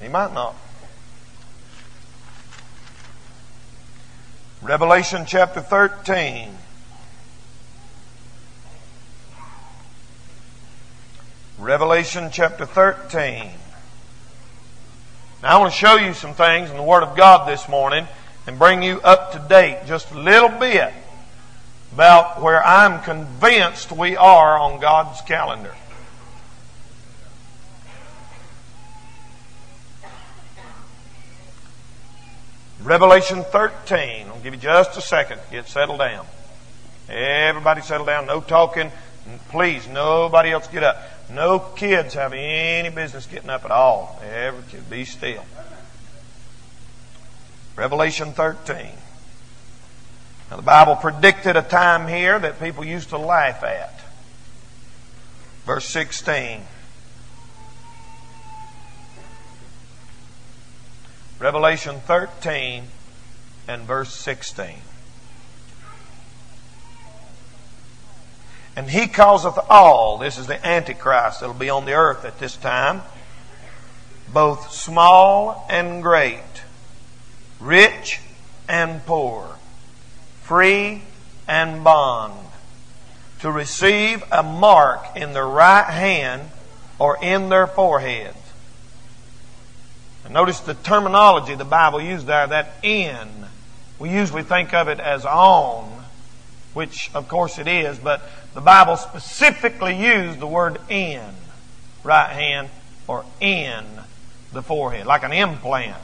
He might not. Revelation chapter 13. Revelation chapter 13. Now, I want to show you some things in the Word of God this morning and bring you up to date just a little bit about where I'm convinced we are on God's calendar. Revelation 13. I'll give you just a second get settled down. Everybody settle down. No talking. Please, nobody else get up. No kids have any business getting up at all. Every kid, be still. Revelation 13. Now, the Bible predicted a time here that people used to laugh at. Verse 16. Revelation 13 and verse 16. And he causeth all, this is the Antichrist that'll be on the earth at this time, both small and great, rich and poor, free and bond, to receive a mark in their right hand or in their forehead notice the terminology the Bible used there, that in. We usually think of it as on, which of course it is, but the Bible specifically used the word in, right hand, or in the forehead, like an implant.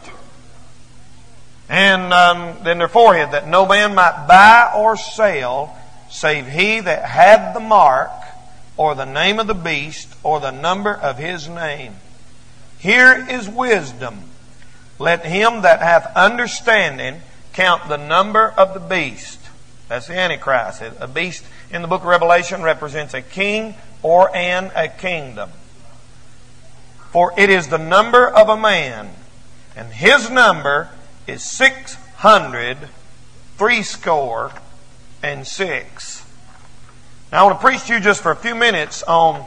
And um, then their forehead, that no man might buy or sell, save he that had the mark, or the name of the beast, or the number of his name. Here is wisdom. Let him that hath understanding count the number of the beast. That's the Antichrist. A beast in the book of Revelation represents a king or an a kingdom. For it is the number of a man, and his number is six hundred threescore and six. Now I want to preach to you just for a few minutes on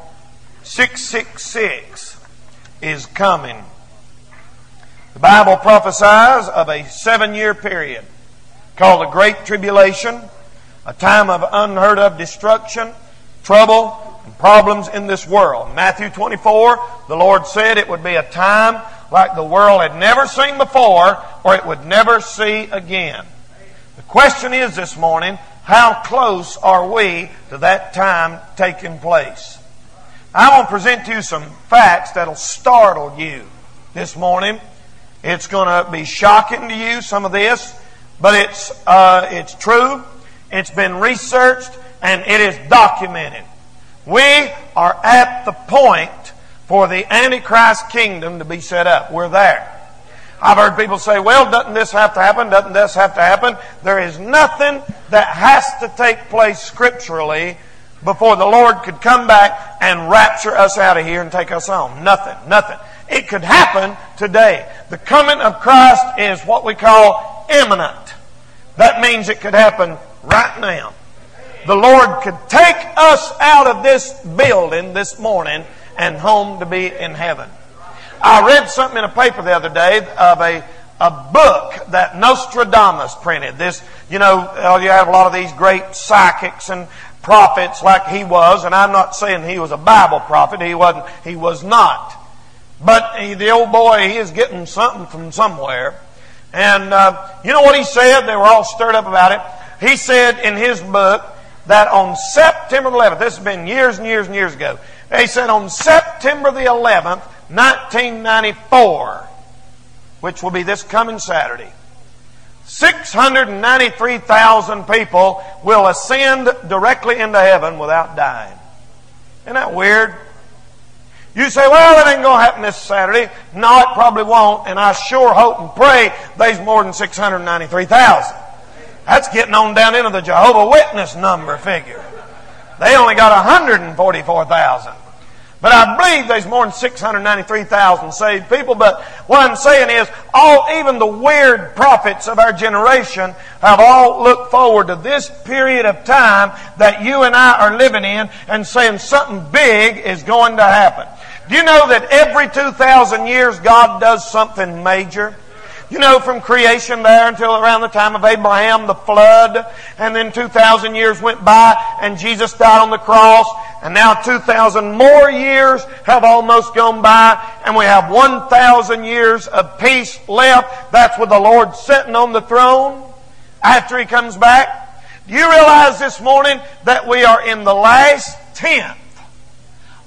666 is coming. The Bible prophesies of a seven year period called the Great Tribulation, a time of unheard of destruction, trouble, and problems in this world. Matthew 24, the Lord said it would be a time like the world had never seen before or it would never see again. The question is this morning, how close are we to that time taking place? I want to present to you some facts that'll startle you this morning. It's going to be shocking to you, some of this, but it's, uh, it's true. It's been researched and it is documented. We are at the point for the Antichrist kingdom to be set up. We're there. I've heard people say, well, doesn't this have to happen? Doesn't this have to happen? There is nothing that has to take place scripturally before the Lord could come back and rapture us out of here and take us home. Nothing, nothing. It could happen today. The coming of Christ is what we call imminent. That means it could happen right now. The Lord could take us out of this building this morning and home to be in heaven. I read something in a paper the other day of a a book that Nostradamus printed. This, you know, oh, you have a lot of these great psychics and prophets like he was, and I'm not saying he was a Bible prophet. He wasn't. He was not. But he, the old boy, he is getting something from somewhere. And uh, you know what he said? They were all stirred up about it. He said in his book that on September 11th, this has been years and years and years ago, he said on September the 11th, 1994, which will be this coming Saturday, 693,000 people will ascend directly into heaven without dying. Isn't that weird? You say, well, it ain't going to happen this Saturday. No, it probably won't. And I sure hope and pray there's more than 693,000. That's getting on down into the Jehovah Witness number figure. They only got 144,000. But I believe there's more than 693,000 saved people. But what I'm saying is, all, even the weird prophets of our generation have all looked forward to this period of time that you and I are living in and saying something big is going to happen. Do you know that every 2,000 years God does something major? You know, from creation there until around the time of Abraham, the flood, and then 2,000 years went by and Jesus died on the cross, and now 2,000 more years have almost gone by, and we have 1,000 years of peace left. That's with the Lord sitting on the throne after He comes back. Do you realize this morning that we are in the last tenth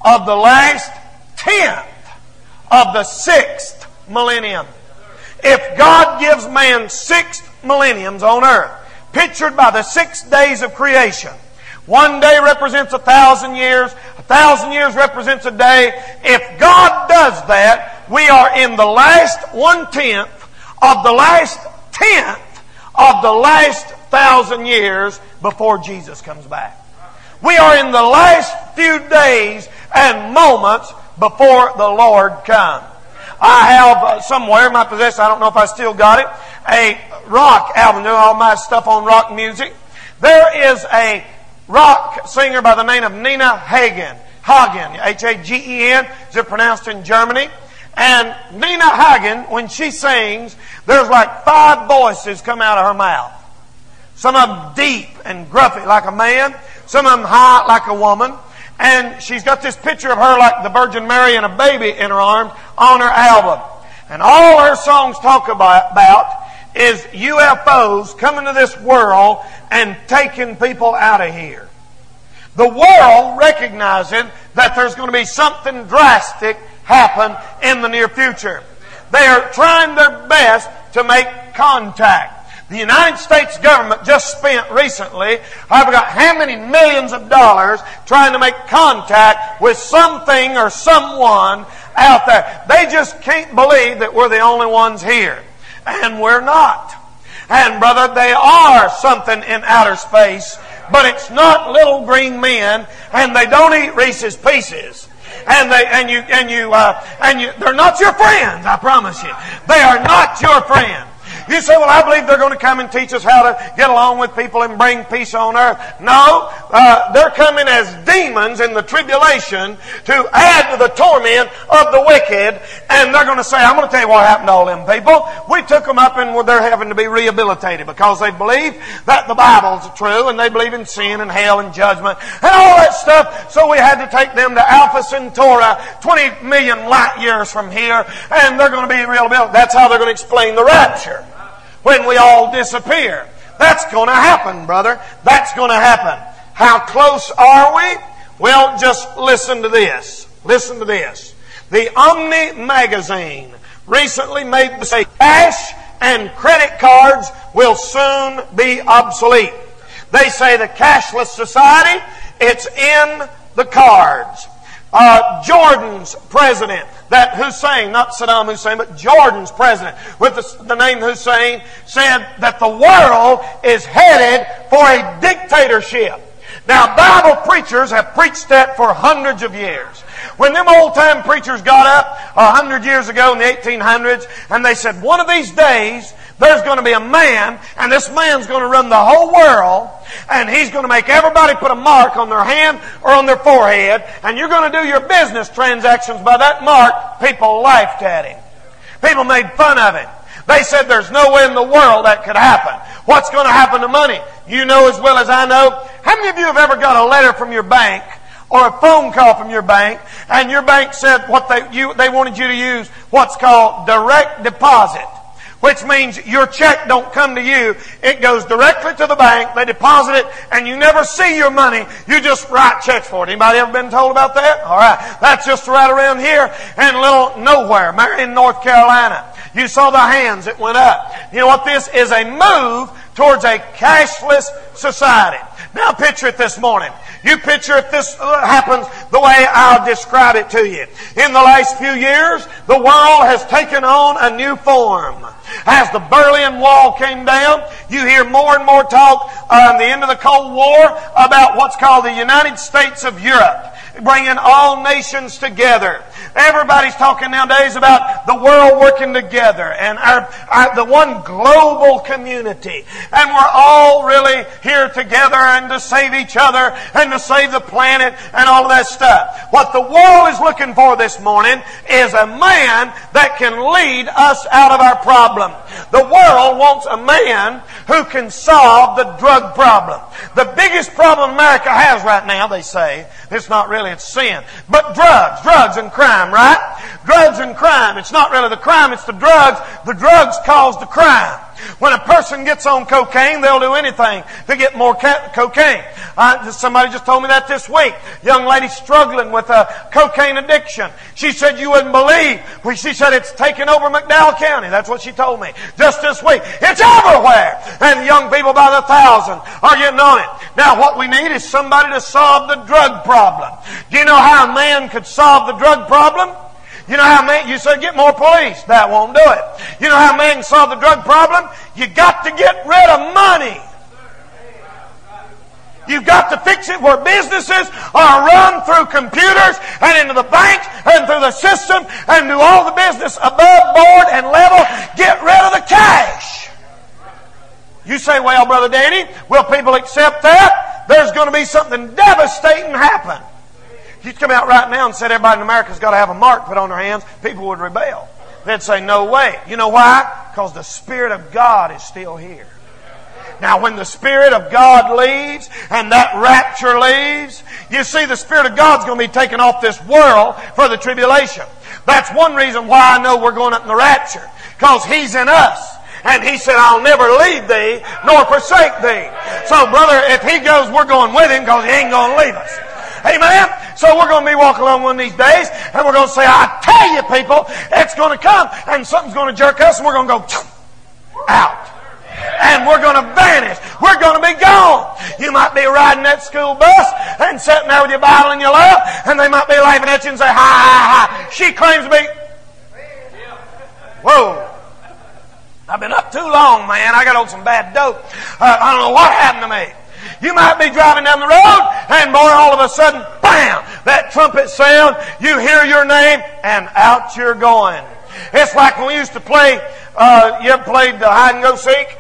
of the last tenth of the sixth millennium? If God gives man six millenniums on earth, pictured by the six days of creation, one day represents a thousand years, a thousand years represents a day. If God does that, we are in the last one tenth of the last tenth of the last thousand years before Jesus comes back. We are in the last few days and moments before the Lord comes. I have uh, somewhere in my possession, I don't know if I still got it, a rock album, doing all my stuff on rock music. There is a rock singer by the name of Nina Hagen. Hagen, H-A-G-E-N, is it pronounced in Germany? And Nina Hagen, when she sings, there's like five voices come out of her mouth. Some of them deep and gruffy like a man. Some of them high like a woman. And she's got this picture of her like the Virgin Mary and a baby in her arms on her album. And all her songs talk about, is UFOs coming to this world and taking people out of here. The world recognizing that there's going to be something drastic happen in the near future. They are trying their best to make contact. The United States government just spent recently, I forgot how many millions of dollars trying to make contact with something or someone out there. They just can't believe that we're the only ones here. And we're not. And brother, they are something in outer space, but it's not little green men, and they don't eat Reese's Pieces and they and you and you uh, and you they're not your friends. I promise you, they are not your friends. You say, well, I believe they're going to come and teach us how to get along with people and bring peace on earth. No, uh, they're coming as demons in the tribulation to add to the torment of the wicked. And they're going to say, I'm going to tell you what happened to all them people. We took them up and they're having to be rehabilitated because they believe that the Bible's true and they believe in sin and hell and judgment and all that stuff. So we had to take them to Alpha Centauri, 20 million light years from here, and they're going to be rehabilitated. That's how they're going to explain the rapture when we all disappear. That's going to happen, brother. That's going to happen. How close are we? Well, just listen to this. Listen to this. The Omni magazine recently made the say cash and credit cards will soon be obsolete. They say the cashless society, it's in the cards. Uh, Jordan's president that Hussein, not Saddam Hussein, but Jordan's president with the, the name Hussein, said that the world is headed for a dictatorship. Now, Bible preachers have preached that for hundreds of years. When them old time preachers got up a hundred years ago in the 1800s and they said, one of these days there's going to be a man and this man's going to run the whole world and he's going to make everybody put a mark on their hand or on their forehead and you're going to do your business transactions by that mark, people laughed at him. People made fun of him. They said there's no way in the world that could happen. What's going to happen to money? You know as well as I know. How many of you have ever got a letter from your bank or a phone call from your bank and your bank said what they, you, they wanted you to use what's called direct deposit? Which means your check don't come to you. It goes directly to the bank. They deposit it and you never see your money. You just write checks for it. Anybody ever been told about that? All right. That's just right around here in little nowhere, Marion, North Carolina. You saw the hands that went up. You know what this is? A move towards a cashless society. Now picture it this morning. You picture if this uh, happens the way I'll describe it to you. In the last few years, the world has taken on a new form. As the Berlin Wall came down, you hear more and more talk on uh, the end of the Cold War about what's called the United States of Europe. Bringing all nations together. Everybody's talking nowadays about the world working together and our, our, the one global community. And we're all really here together and to save each other and to save the planet and all of that stuff. What the world is looking for this morning is a man that can lead us out of our problem. The world wants a man who can solve the drug problem. The biggest problem America has right now, they say, it's not really, it's sin. But drugs, drugs and crime, right? Drugs and crime. It's not really the crime, it's the drugs. The drugs cause the crime. When a person gets on cocaine, they'll do anything to get more ca- cocaine. Somebody just told me that this week. Young lady struggling with a cocaine addiction. She said you wouldn't believe. She said it's taken over McDowell County. That's what she told me just this week. It's everywhere. And young people by the thousand are getting on it. Now what we need is somebody to solve the drug problem. Do you know how a man could solve the drug problem? You know how man, you said get more police. That won't do it. You know how man can solve the drug problem? You got to get rid of money. You've got to fix it where businesses are run through computers and into the banks and through the system and do all the business above board and level. Get rid of the cash. You say, well, Brother Danny, will people accept that? There's going to be something devastating happen. If you come out right now and said everybody in America's got to have a mark put on their hands, people would rebel. They'd say, no way. You know why? Because the Spirit of God is still here. Now, when the Spirit of God leaves and that rapture leaves, you see the Spirit of God's going to be taken off this world for the tribulation. That's one reason why I know we're going up in the rapture. Because He's in us. And He said, I'll never leave thee nor forsake thee. So, brother, if He goes, we're going with Him because He ain't going to leave us. Amen? So we're going to be walking along one of these days and we're going to say, I tell you people, it's going to come and something's going to jerk us and we're going to go out. And we're going to vanish. We're going to be gone. You might be riding that school bus and sitting there with your Bible in your lap and they might be laughing at you and say, hi, hi, hi. She claims to be. Whoa. I've been up too long, man. I got on some bad dope. Uh, I don't know what happened to me. You might be driving down the road and boy, all of a sudden, that trumpet sound, you hear your name and out you're going. It's like when we used to play, uh, you ever played the hide and go seek?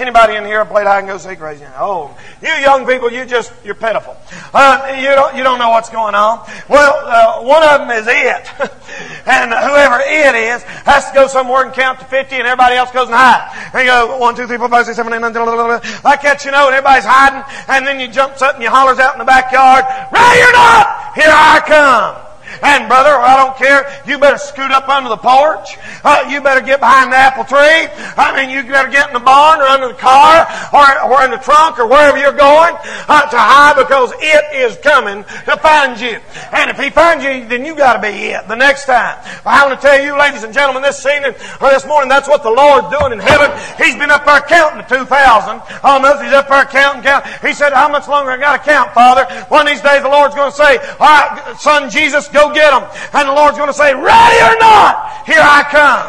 Anybody in here played hide and go seek? Hand. Oh, you young people, you just, you're pitiful. Uh, you don't, you don't know what's going on. Well, uh, one of them is it. and whoever it is has to go somewhere and count to 50 and everybody else goes and hide. And you go, one, two, three, four, five, six, seven, eight, nine, ten, eleven, like that, you know, and everybody's hiding. And then you jumps up and you hollers out in the backyard, "Ray, you're not, here I come. And brother, I don't care. You better scoot up under the porch. Uh, you better get behind the apple tree. I mean, you better get in the barn or under the car or, or in the trunk or wherever you're going uh, to hide because it is coming to find you. And if he finds you, then you got to be it the next time. I want to tell you, ladies and gentlemen, this evening or this morning, that's what the Lord's doing in heaven. He's been up there counting to 2,000. Almost, he's up there counting, counting. He said, how much longer I got to count, Father? One of these days, the Lord's going to say, all right, son Jesus, go get them. And the Lord's going to say, ready or not, here I come.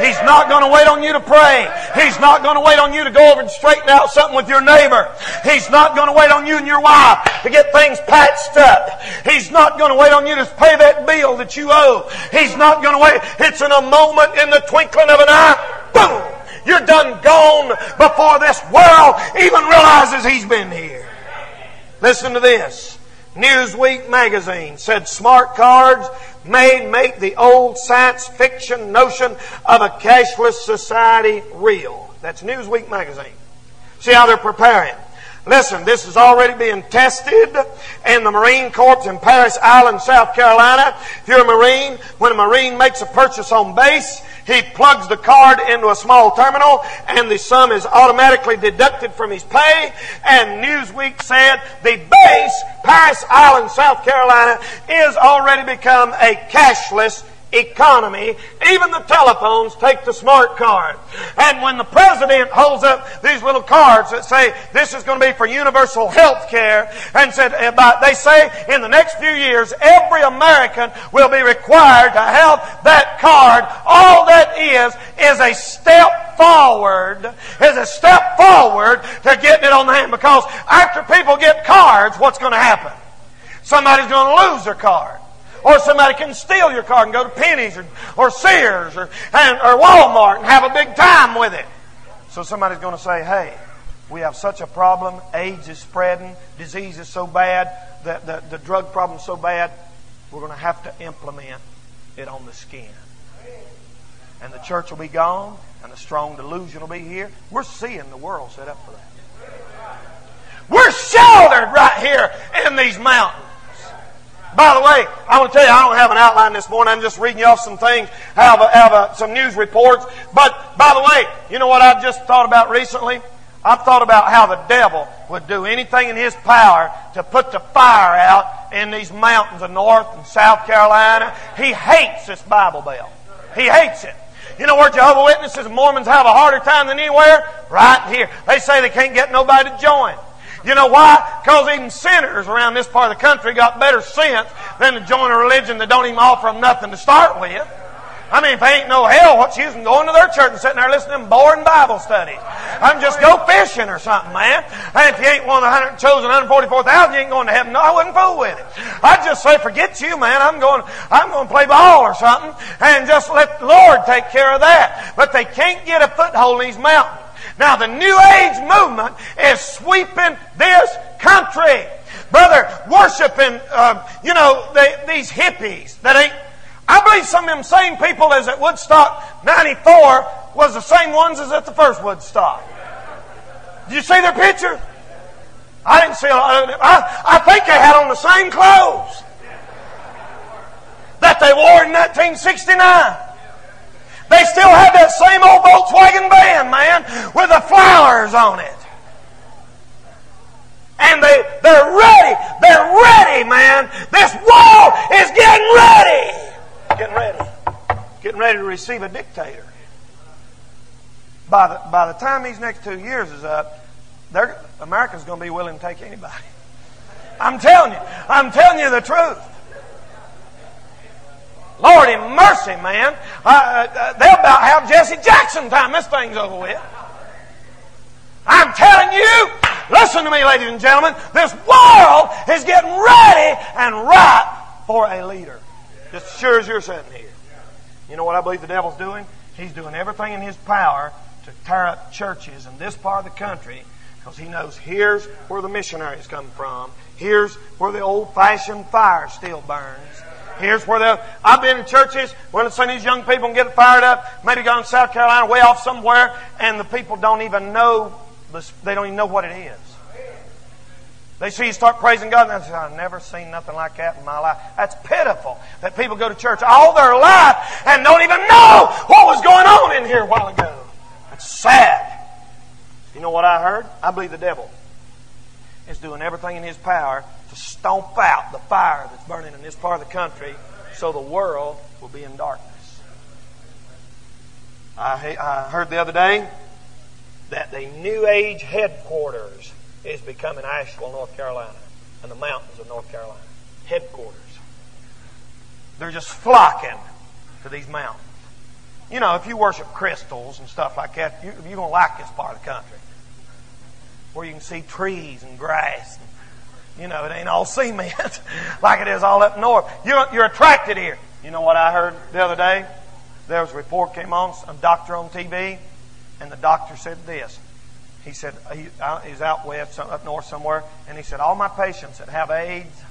He's not going to wait on you to pray. He's not going to wait on you to go over and straighten out something with your neighbor. He's not going to wait on you and your wife to get things patched up. He's not going to wait on you to pay that bill that you owe. He's not going to wait. It's in a moment, in the twinkling of an eye. Boom! You're done gone before this world even realizes he's been here. Listen to this. Newsweek magazine said smart cards may make the old science fiction notion of a cashless society real. That's Newsweek magazine. See how they're preparing. Listen, this is already being tested in the Marine Corps in Parris Island, South Carolina. If you're a Marine, when a Marine makes a purchase on base, he plugs the card into a small terminal and the sum is automatically deducted from his pay. And Newsweek said the base, Parris Island, South Carolina, is already become a cashless economy. Even the telephones take the smart card. And when the president holds up these little cards that say this is going to be for universal health care and said eh, about, they say in the next few years every American will be required to have that card. All that is is a step forward, is a step forward to getting it on the hand because after people get cards, what's going to happen? Somebody's going to lose their card. Or somebody can steal your car and go to Penney's or, or Sears or, and, or Walmart and have a big time with it. So somebody's going to say, hey, we have such a problem. AIDS is spreading. Disease is so bad. The, the, the drug problem is so bad. We're going to have to implement it on the skin. And the church will be gone and the strong delusion will be here. We're seeing the world set up for that. We're sheltered right here in these mountains. By the way, I want to tell you, I don't have an outline this morning. I'm just reading you off some things, have, a, have a, some news reports. But by the way, you know what I've just thought about recently? I've thought about how the devil would do anything in his power to put the fire out in these mountains of North and South Carolina. He hates this Bible Belt. He hates it. You know where Jehovah Witnesses and Mormons have a harder time than anywhere? Right here. They say they can't get nobody to join. You know why? Because even sinners around this part of the country got better sense than to join a religion that don't even offer them nothing to start with. I mean, if they ain't no hell, what's using going to their church and sitting there listening to boring Bible studies? I'm just go fishing or something, man. And if you ain't one of the 100, chosen 144,000, you ain't going to heaven. No, I wouldn't fool with it. I'd just say, forget you, man. I'm going, I'm going to play ball or something and just let the Lord take care of that. But they can't get a foothold in these mountains. Now, the New Age movement is sweeping this country. Brother, worshiping, uh, you know, they, these hippies that ain't. I believe some of them same people as at Woodstock 94 was the same ones as at the first Woodstock. Did you see their picture? I didn't see a lot of I, I think they had on the same clothes that they wore in 1969. They still have that same old Volkswagen van, man, with the flowers on it. And they, they're ready. They're ready, man. This wall is getting ready. Getting ready. Getting ready to receive a dictator. By the, by the time these next two years is up, America's going to be willing to take anybody. I'm telling you. I'm telling you the truth. Lord in mercy, man. Uh, uh, they'll about have Jesse Jackson time this thing's over with. I'm telling you, listen to me, ladies and gentlemen, this world is getting ready and ripe for a leader. Just as sure as you're sitting here. You know what I believe the devil's doing? He's doing everything in his power to tear up churches in this part of the country because he knows here's where the missionaries come from. Here's where the old fashioned fire still burns. Here's where they I've been in churches when some of these young people get fired up, maybe gone to South Carolina, way off somewhere, and the people don't even know, they don't even know what it is. They see you start praising God, and they say, I've never seen nothing like that in my life. That's pitiful that people go to church all their life and don't even know what was going on in here a while ago. That's sad. You know what I heard? I believe the devil is doing everything in his power to stomp out the fire that's burning in this part of the country so the world will be in darkness. I, I heard the other day that the New Age headquarters is becoming Asheville, North Carolina, and the mountains of North Carolina. Headquarters. They're just flocking to these mountains. You know, if you worship crystals and stuff like that, you, you're going to like this part of the country. Where you can see trees and grass and you know, it ain't all cement like it is all up north. You're, you're attracted here. You know what I heard the other day? There was a report came on, a doctor on TV, and the doctor said this. He said, he, uh, he's out west, up north somewhere, and he said, all my patients that have AIDS,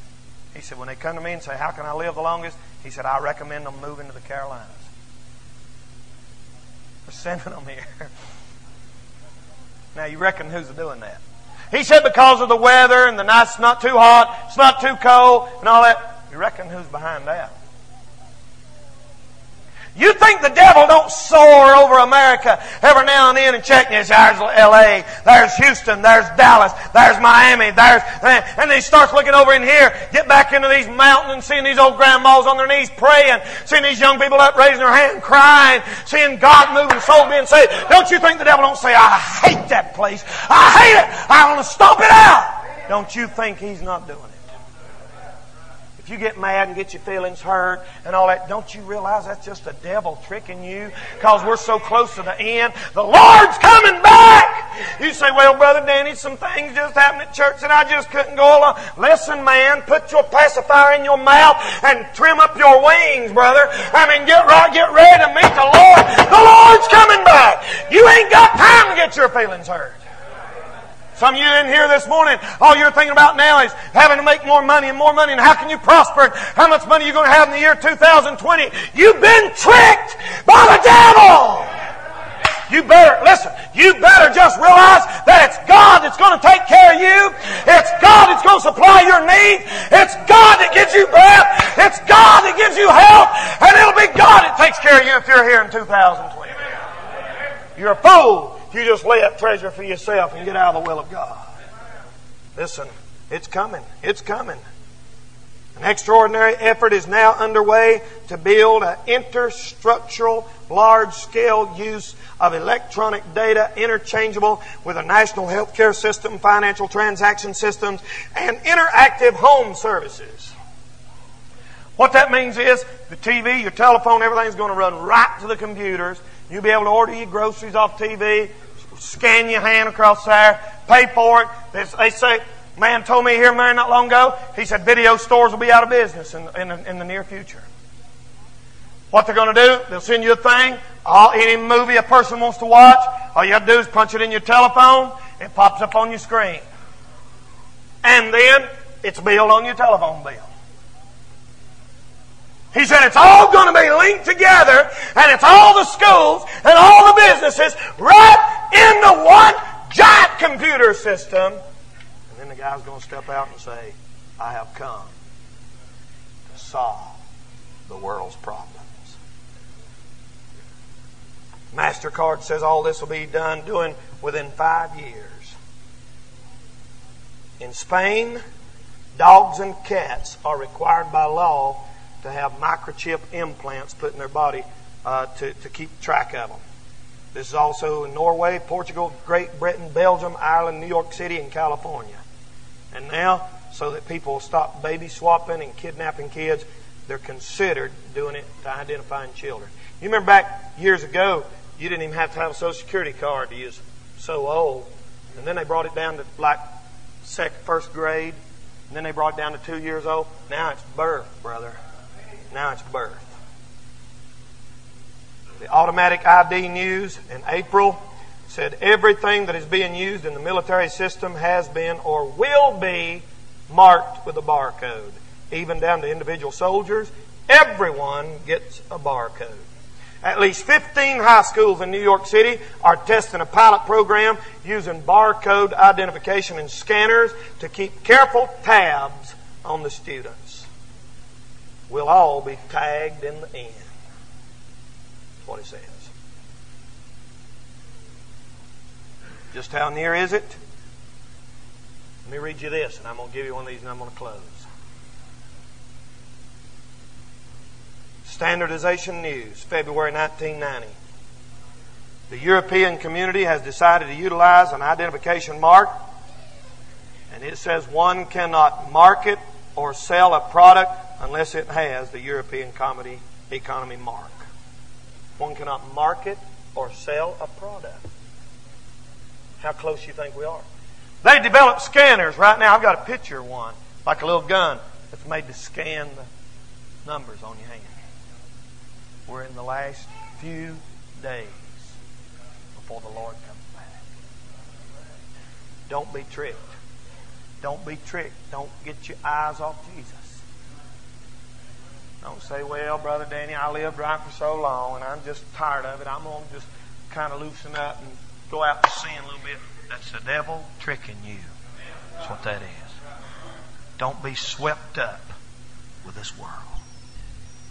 he said, when they come to me and say, how can I live the longest? He said, I recommend them moving to the Carolinas. We're sending them here. now, you reckon who's doing that? He said because of the weather and the night's not too hot, it's not too cold, and all that. You reckon who's behind that? You think the devil don't soar over America every now and then and check this? There's L.A., there's Houston, there's Dallas, there's Miami, there's, and then he starts looking over in here, get back into these mountains seeing these old grandmas on their knees praying, seeing these young people up raising their hand crying, seeing God moving, souls being saved. Don't you think the devil don't say, I hate that place. I hate it. I want to stomp it out. Don't you think he's not doing it? If you get mad and get your feelings hurt and all that, don't you realize that's just the devil tricking you? Because we're so close to the end. The Lord's coming back! You say, well, Brother Danny, some things just happened at church and I just couldn't go along. Listen, man, put your pacifier in your mouth and trim up your wings, brother. I mean, get right, get ready to meet the Lord. The Lord's coming back. You ain't got time to get your feelings hurt. Some of you in here this morning, all you're thinking about now is having to make more money and more money and how can you prosper how much money are you're going to have in the year 2020. You've been tricked by the devil. You better, listen, you better just realize that it's God that's going to take care of you. It's God that's going to supply your need. It's God that gives you breath. It's God that gives you help. And it'll be God that takes care of you if you're here in 2020. You're a fool you just lay up treasure for yourself and get out of the will of God. Listen, it's coming. It's coming. An extraordinary effort is now underway to build an interstructural, large scale use of electronic data interchangeable with a national healthcare system, financial transaction systems, and interactive home services. What that means is the TV, your telephone, everything's going to run right to the computers. You'll be able to order your groceries off TV, scan your hand across there, pay for it. They say, man told me here man not long ago, he said video stores will be out of business in, in, in the near future. What they're going to do, they'll send you a thing, all, any movie a person wants to watch, all you have to do is punch it in your telephone, it pops up on your screen. And then it's billed on your telephone bill. He said it's all going to be linked together and it's all the schools and all the businesses right into one giant computer system. And then the guy's going to step out and say, I have come to solve the world's problems. MasterCard says all this will be done doing within five years. In Spain, dogs and cats are required by law to have microchip implants put in their body uh, to, to keep track of them. This is also in Norway, Portugal, Great Britain, Belgium, Ireland, New York City, and California. And now, so that people stop baby swapping and kidnapping kids, they're considered doing it to identifying children. You remember back years ago, you didn't even have to have a Social Security card to use so old. And then they brought it down to like second, first grade. And then they brought it down to two years old. Now it's birth, brother. Now it's birth. The automatic ID news in April said everything that is being used in the military system has been or will be marked with a barcode, even down to individual soldiers. Everyone gets a barcode. At least 15 high schools in New York City are testing a pilot program using barcode identification and scanners to keep careful tabs on the students we'll all be tagged in the end. That's what he says. Just how near is it? Let me read you this, and I'm going to give you one of these, and I'm going to close. Standardization News, February 1990. The European community has decided to utilize an identification mark, and it says one cannot market or sell a product unless it has the European Comedy Economy mark. One cannot market or sell a product. How close you think we are? They developed scanners right now. I've got a picture of one, like a little gun that's made to scan the numbers on your hand. We're in the last few days before the Lord comes back. Don't be tricked. Don't be tricked. Don't get your eyes off Jesus. Don't say, well, Brother Danny, I lived right for so long and I'm just tired of it. I'm going to just kind of loosen up and go out to sin a little bit. That's the devil tricking you. That's what that is. Don't be swept up with this world.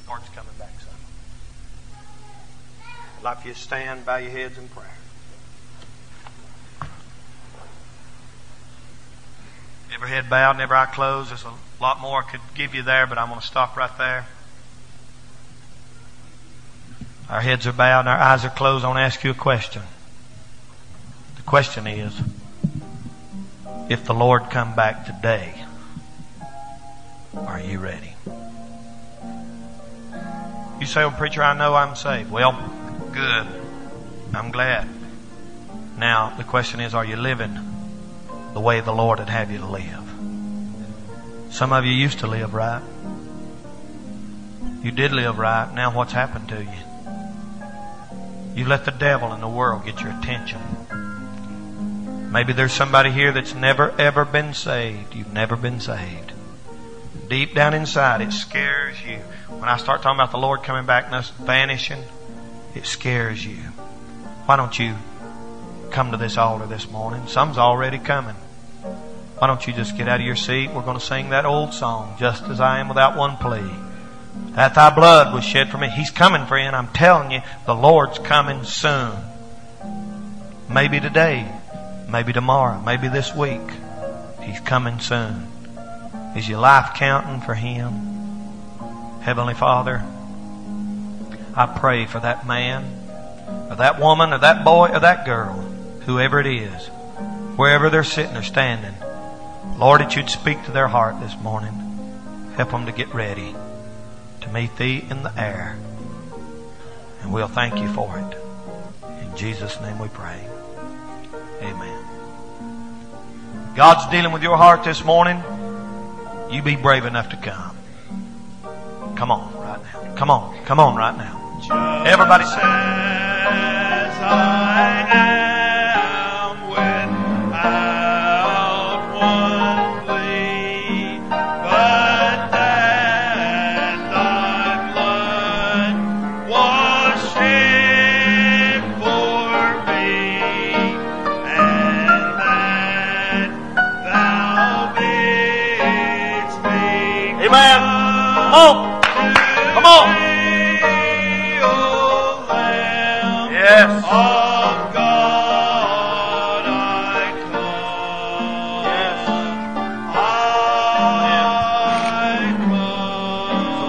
Lord's coming back soon. I'd like you stand, by your heads in prayer. Every head bowed and eye closed. There's a lot more I could give you there, but I'm going to stop right there. Our heads are bowed and our eyes are closed. I want to ask you a question. The question is, if the Lord come back today, are you ready? You say, well, preacher, I know I'm saved. Well, good. I'm glad. Now, the question is, are you living the way the Lord would have you to live? Some of you used to live right. You did live right. Now what's happened to you? You let the devil and the world get your attention. Maybe there's somebody here that's never ever been saved. You've never been saved. Deep down inside, it scares you. When I start talking about the Lord coming back and us vanishing, it scares you. Why don't you come to this altar this morning? Some's already coming. Why don't you just get out of your seat? We're going to sing that old song, Just as I am without one plea. That thy blood was shed for me. He's coming, friend. I'm telling you, the Lord's coming soon. Maybe today, maybe tomorrow, maybe this week. He's coming soon. Is your life counting for Him? Heavenly Father, I pray for that man, or that woman, or that boy, or that girl, whoever it is, wherever they're sitting or standing. Lord, that you'd speak to their heart this morning. Help them to get ready to meet Thee in the air. And we'll thank you for it. In Jesus' name we pray. Amen. God's dealing with your heart this morning. You be brave enough to come. Come on right now. Come on. Come on right now. Everybody say.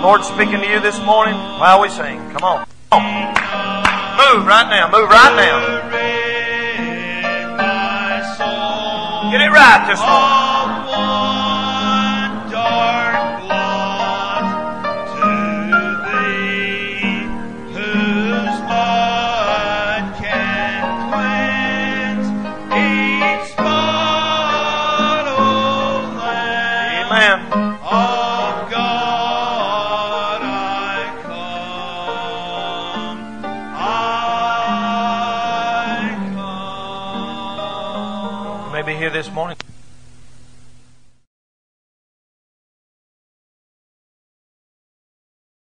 Lord speaking to you this morning while we sing. Come on. Come on. Move right now. Move right now. Get it right this morning.